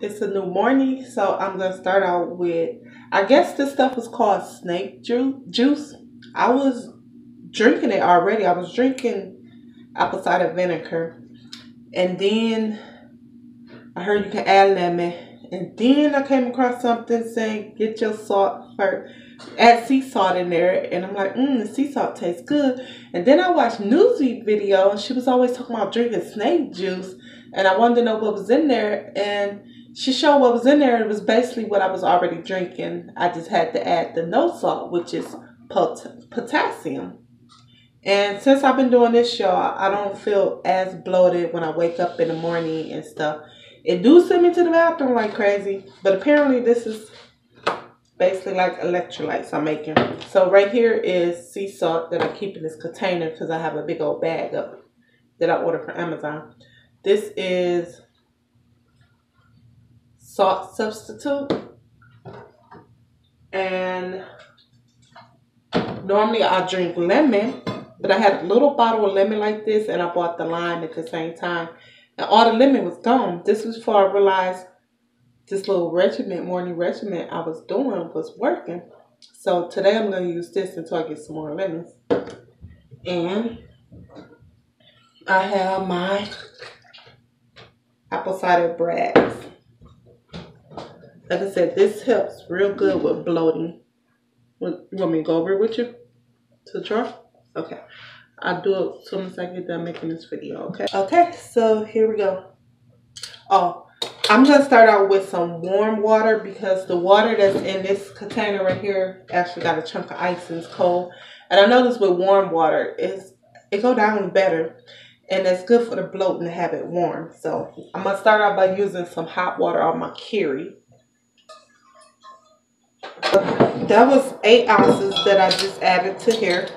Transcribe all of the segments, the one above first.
It's a new morning, so I'm gonna start out with. I guess this stuff is called snake ju- juice. I was drinking it already. I was drinking apple cider vinegar, and then I heard you can add lemon, and then I came across something saying get your salt first. Add sea salt in there, and I'm like, mmm, the sea salt tastes good. And then I watched Newsy video, and she was always talking about drinking snake juice, and I wanted to know what was in there, and she showed what was in there. It was basically what I was already drinking. I just had to add the no salt, which is pot- potassium. And since I've been doing this, y'all, I don't feel as bloated when I wake up in the morning and stuff. It do send me to the bathroom like crazy, but apparently this is basically like electrolytes I'm making. So right here is sea salt that I keep in this container because I have a big old bag up that I ordered from Amazon. This is salt substitute. And normally I drink lemon, but I had a little bottle of lemon like this and I bought the lime at the same time. And all the lemon was gone. This was before I realized this little regiment, morning regiment I was doing was working. So today I'm going to use this until I get some more lemons. And I have my apple cider Braggs. Like I said, this helps real good with bloating. You want me to go over it with you? To the drawer? Okay. I'll do it as soon as I get done making this video, okay? Okay, so here we go. Oh, I'm to start out with some warm water because the water that's in this container right here actually got a chunk of ice and it's cold. And I noticed with warm water, it's, it go down better and it's good for the bloating to have it warm. So I'm to start out by using some hot water on my Keurig. That was eight ounces that I just added to here.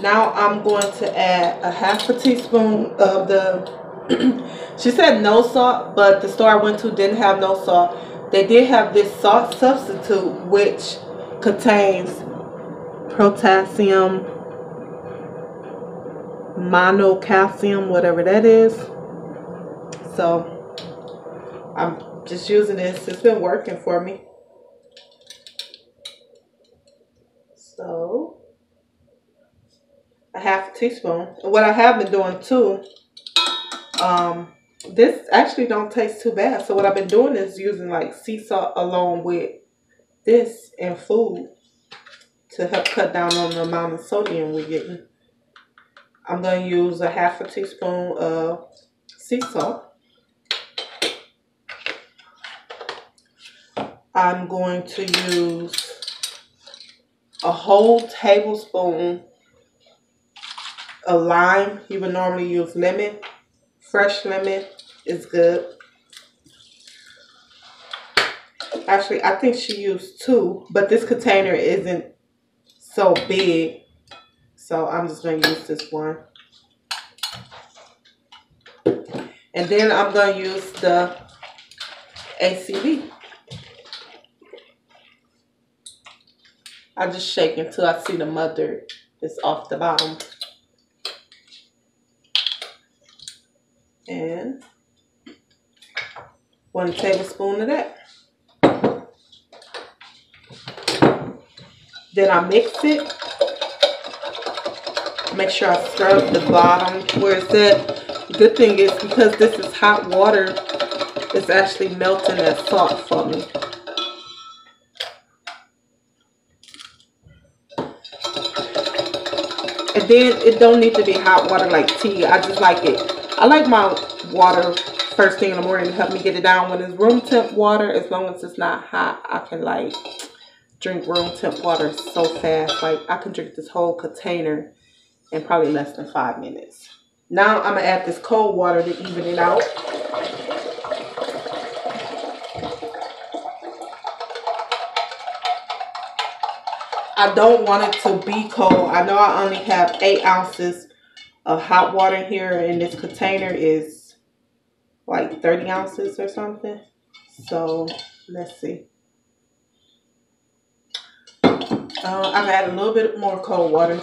Now I'm going to add a half a teaspoon of the, she said no salt, but the store I went to didn't have no salt. They did have this salt substitute which contains potassium, monocalcium, whatever that is. So I'm just using this. It's been working for me. So, a half teaspoon. what I have been doing too, um, this actually don't taste too bad. So what I've been doing is using like sea salt along with this and food to help cut down on the amount of sodium we're getting. I'm going to use a half a teaspoon of sea salt. I'm going to use a whole tablespoon of lime. You would normally use lemon. Fresh lemon is good. Actually, I think she used two, but this container isn't so big. So I'm just going to use this one. And then I'm going to use the ACV. I just shake until I see the mother is off the bottom. And one tablespoon of that. Then I mix it. Make sure I stir up the bottom where it's at. The good thing is because this is hot water, it's actually melting that salt for me. And then it don't need to be hot water like tea. I just like it. I like my water first thing in the morning to help me get it down. When it's room temp water, as long as it's not hot, I can like drink room temp water so fast. Like I can drink this whole container in probably less than five minutes. Now I'm gonna add this cold water to even it out. I don't want it to be cold. I know I only have eight ounces of hot water here in this container is like 30 ounces or something. So let's see. Uh, I've added a little bit more cold water.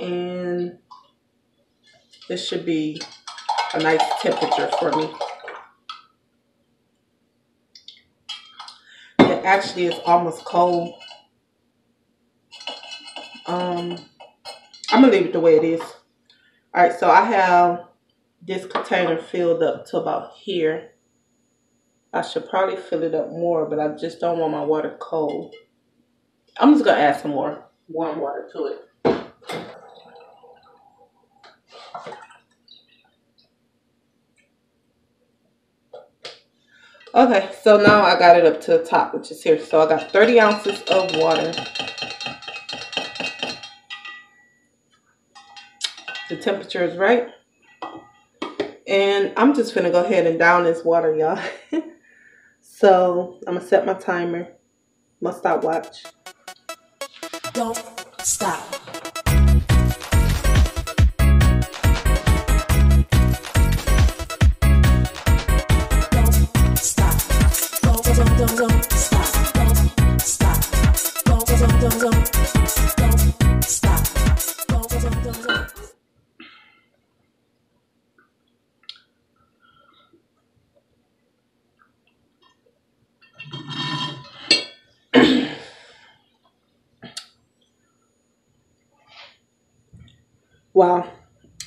And this should be a nice temperature for me. It actually is almost cold. Um, I'm gonna leave it the way it is. All right, so I have this container filled up to about here. I should probably fill it up more, but I just don't want my water cold. I'm just gonna add some more warm water to it. Okay, so now I got it up to the top, which is here. So I got 30 ounces of water. Temperature is right. And I'm just gonna go ahead and down this water, y'all. so I'm gonna set my timer, my stopwatch. Don't stop. Wow.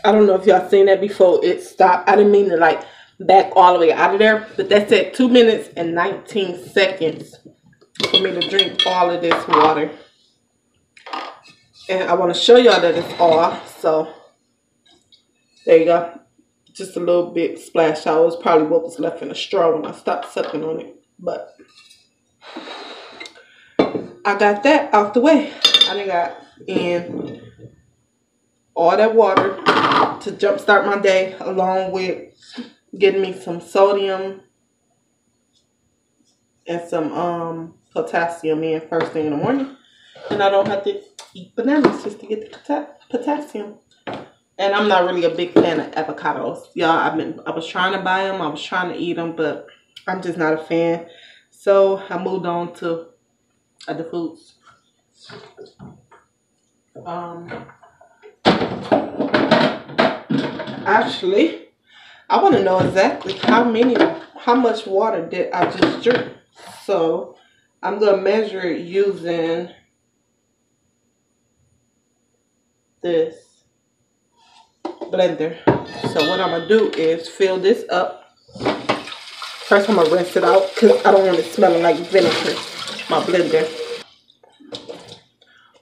I don't know if y'all seen that before. It stopped. I didn't mean to like back all the way out of there. But that's at 2 minutes and 19 seconds for me to drink all of this water. And I want to show y'all that it's off. So there you go. Just a little bit splash out. It was probably what was left in the straw when I stopped sucking on it. But I got that out the way. I got in all that water to jumpstart my day along with getting me some sodium and some um potassium in first thing in the morning. And I don't have to eat bananas just to get the potassium. And I'm not really a big fan of avocados. Y'all, I've been I was trying to buy them, I was trying to eat them, but I'm just not a fan. So I moved on to other foods. Um Actually, I want to know exactly how many, how much water did I just drink. So I'm going to measure it using this blender. So what I'm going to do is fill this up. First I'm going to rinse it out because I don't want it smelling like vinegar, my blender.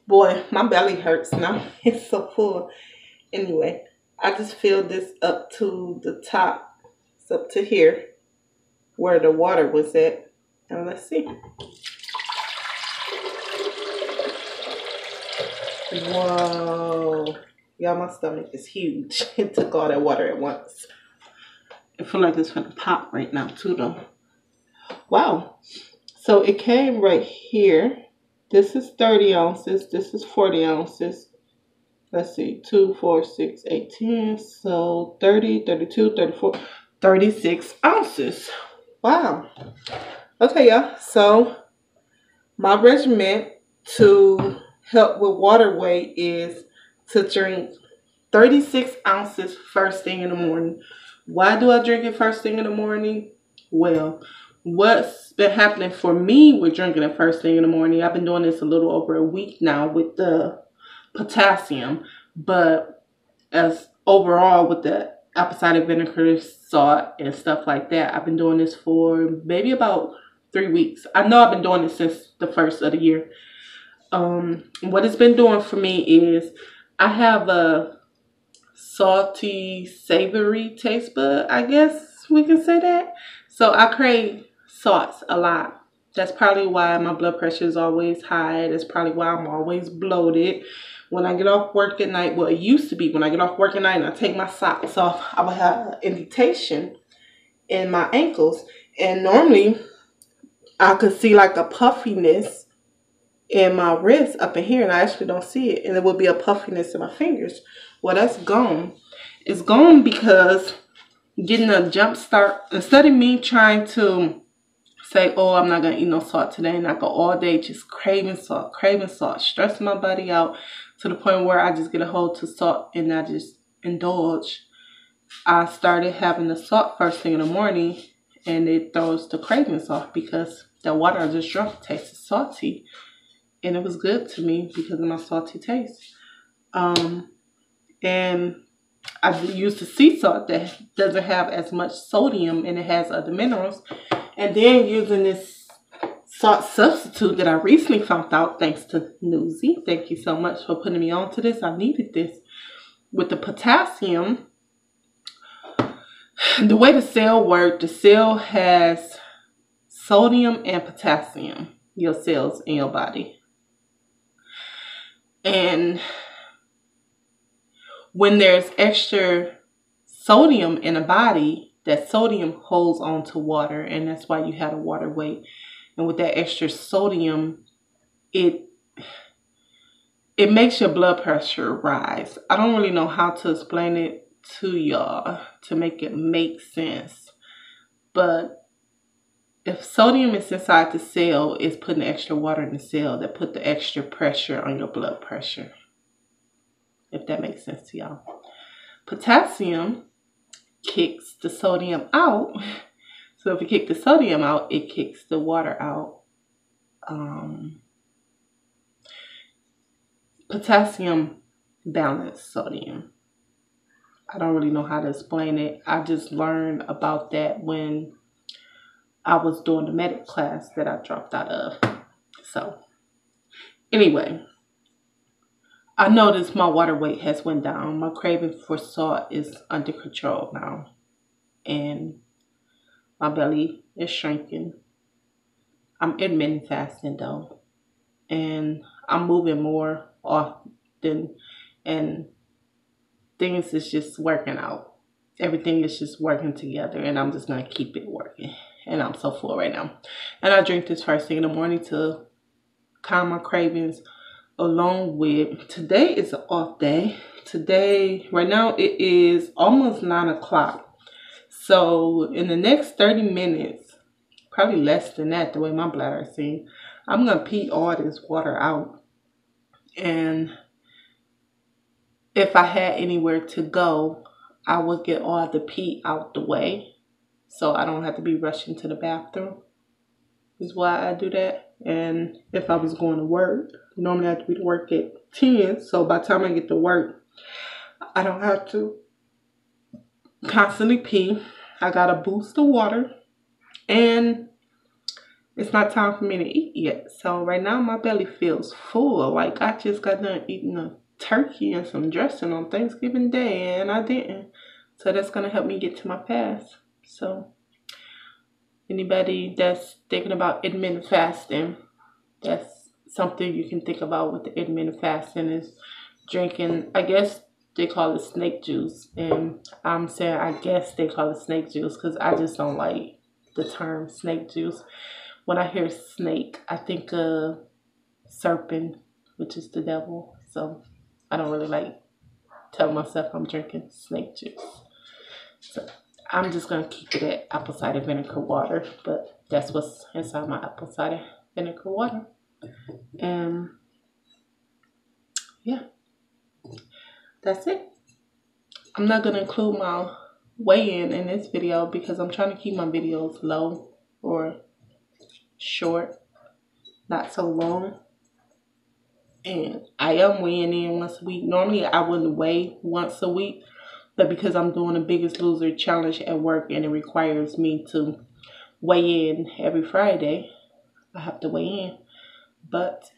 Boy, my belly hurts now. It's so full. Anyway, I just filled this up to the top. It's up to here where the water was at. And let's see. Whoa. Y'all, my stomach is huge. it took all that water at once. I feel like it's going to pop right now too though. Wow. So it came right here. This is 30 ounces. This is 40 ounces let's see, 2, 4, 6, 8, 10. So 30, 32, 34, 36 ounces. Wow. Okay, y'all. So my regimen to help with water weight is to drink 36 ounces first thing in the morning. Why do I drink it first thing in the morning? Well, what's been happening for me with drinking it first thing in the morning, I've been doing this a little over a week now with the potassium. But as overall with the apple cider vinegar, salt, and stuff like that, I've been doing this for maybe about three weeks. I know I've been doing it since the first of the year. Um, what it's been doing for me is I have a salty, savory taste bud, I guess we can say that. So I crave salts a lot. That's probably why my blood pressure is always high. That's probably why I'm always bloated when I get off work at night, well, it used to be when I get off work at night and I take my socks off, I would have indentation in my ankles. And normally I could see like a puffiness in my wrist up in here and I actually don't see it. And there would be a puffiness in my fingers. Well, that's gone. It's gone because getting a jump start, instead of me trying to say, oh, I'm not going to eat no salt today and I go all day just craving salt, craving salt, stressing my body out, to the point where I just get a hold to salt and I just indulge. I started having the salt first thing in the morning and it throws the cravings off because the water I just drank tasted salty and it was good to me because of my salty taste. Um, and I used the sea salt that doesn't have as much sodium and it has other minerals. And then using this salt substitute that I recently found out thanks to Newsy. Thank you so much for putting me on to this. I needed this. With the potassium, the way the cell works, the cell has sodium and potassium, your cells in your body. And when there's extra sodium in a body, that sodium holds on to water, and that's why you had a water weight. And with that extra sodium, it it makes your blood pressure rise. I don't really know how to explain it to y'all to make it make sense. But if sodium is inside the cell, it's putting extra water in the cell that put the extra pressure on your blood pressure. If that makes sense to y'all. Potassium kicks the sodium out. So if you kick the sodium out, it kicks the water out. Um, potassium balance sodium. I don't really know how to explain it. I just learned about that when I was doing the medic class that I dropped out of. So, anyway, I noticed my water weight has went down. My craving for salt is under control now. And my belly is shrinking. I'm intermittent fasting though. And I'm moving more often and things is just working out. Everything is just working together and I'm just gonna keep it working. And I'm so full right now. And I drink this first thing in the morning to calm my cravings along with today is an off day. Today, right now it is almost nine o'clock. So in the next 30 minutes, probably less than that, the way my bladder seems, I'm gonna pee all this water out. And if I had anywhere to go, I would get all the pee out the way so I don't have to be rushing to the bathroom. Is why I do that. And if I was going to work, normally I have to be to work at 10. So by the time I get to work, I don't have to constantly pee. I got a boost of water. And it's not time for me to eat yet. So right now my belly feels full. Like I just got done eating a turkey and some dressing on Thanksgiving Day and I didn't. So that's to help me get to my fast. So anybody that's thinking about intermittent fasting, that's something you can think about with the intermittent fasting is drinking, I guess they call it snake juice. And I'm saying I guess they call it snake juice because I just don't like the term snake juice. When I hear snake, I think of serpent, which is the devil. So I don't really like tell myself I'm drinking snake juice. So I'm just gonna keep it at apple cider vinegar water, but that's what's inside my apple cider vinegar water. And yeah, that's it. I'm not gonna include my weigh-in in this video because I'm trying to keep my videos low or short, not so long and I am weighing in once a week. Normally, I wouldn't weigh once a week, but because I'm doing the Biggest Loser challenge at work and it requires me to weigh in every Friday, I have to weigh in. But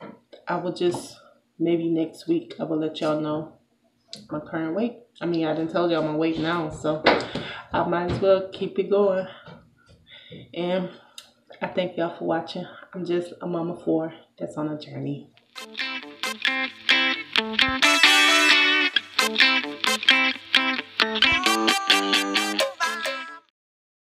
I will just maybe next week I will let y'all know my current weight. I mean, I didn't tell y'all my weight now, so I might as well keep it going. And I thank y'all for watching. I'm just a mama four that's on a journey.